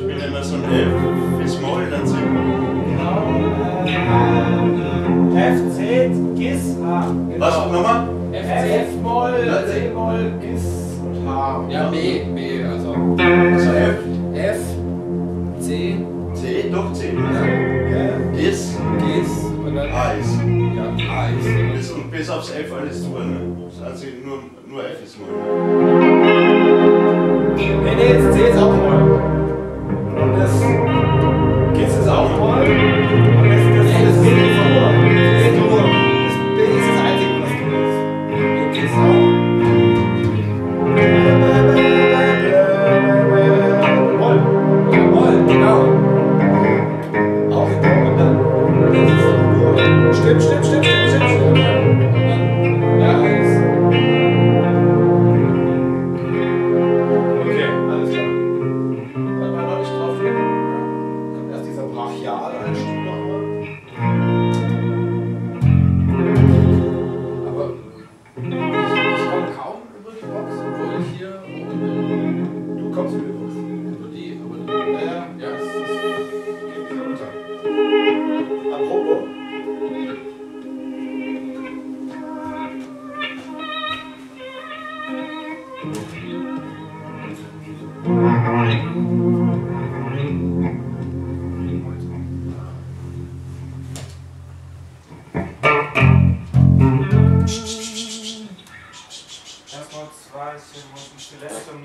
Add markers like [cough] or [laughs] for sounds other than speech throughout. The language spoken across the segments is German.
Ich bin immer so ein F, bis Moll dazu. Genau. F, C, Gis, H. Genau. Was, nochmal? F, Moll, C, Moll, Gis und H. Ja, B, B, also. Also F, F, C, C, doch C. Ja. Gis, Gis und dann Eis. Ja, A ist. Bis, und bis aufs F alles zu, ne? Also nur, nur F ist Moll. Stimmt, stimmt, zwei Stilette und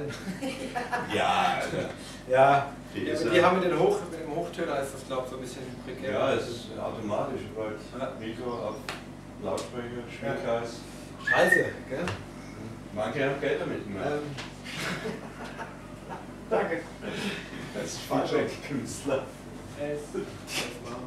allen. [laughs] Ja, Alter. Ja, Die ist die ja- haben mit, den Hoch, mit dem Hochtöner ist das glaube ich so ein bisschen prekär. Ja, es ist automatisch, weil Ja. Mikro auf Lautsprecher, Spielkreis. Scheiße, gell? Manche haben Geld damit gemacht. Ähm. [laughs] Danke. Das ist falscher Künstler. Es. Das war.